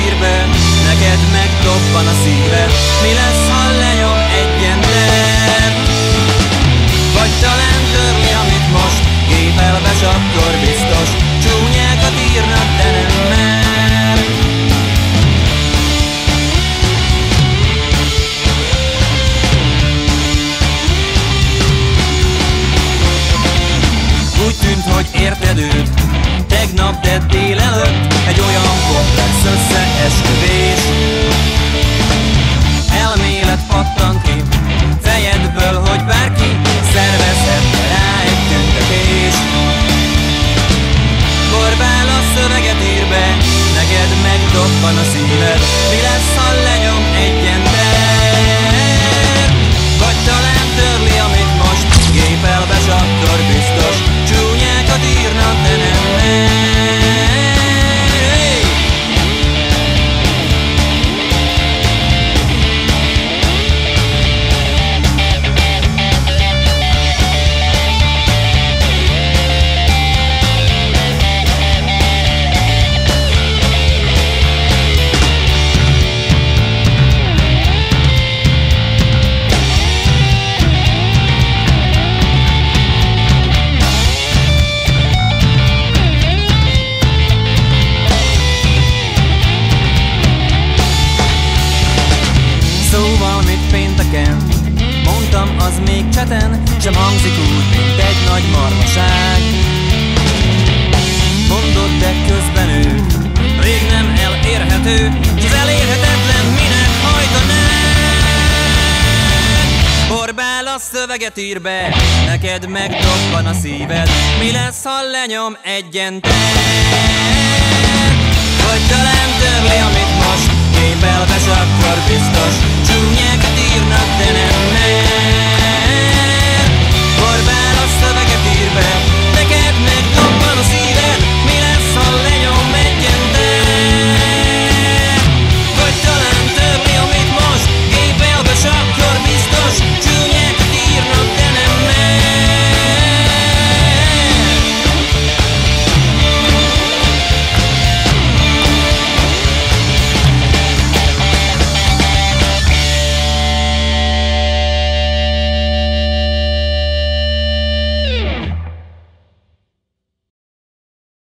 papírbe Neked megdobban a szíve, Mi lesz, ha lenyom egy? Vagy talán törli, amit most Gépelves akkor biztos. Csúnyákat írnak, de nem mer. Úgy tűnt, hogy érted őt. Tegnap, de Elmélet pattan ki. Fejedből, hogy bárki Szervezhetne rá egy tüntetés Borbál a szöveget ír be Neked megdobban a szíved. Mi lesz, ha lenyom az még cseten Sem hangzik úgy, mint egy nagy marhaság Mondod, de közben ő Rég nem elérhető S az elérhetetlen minek hajtanák Borbál a szöveget ír be Neked megdobban a szíved Mi lesz, ha lenyom egyenten Vagy talán törli, amit most Képel